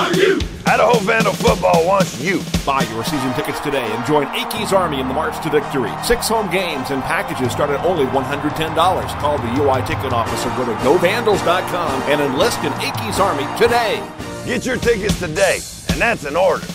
are? Idaho Vandal football wants you. Buy your season tickets today and join Akey's Army in the march to victory. Six home games and packages start at only $110. Call the UI ticket office or go to govandals.com and enlist in Akey's Army today. Get your tickets today, and that's an order.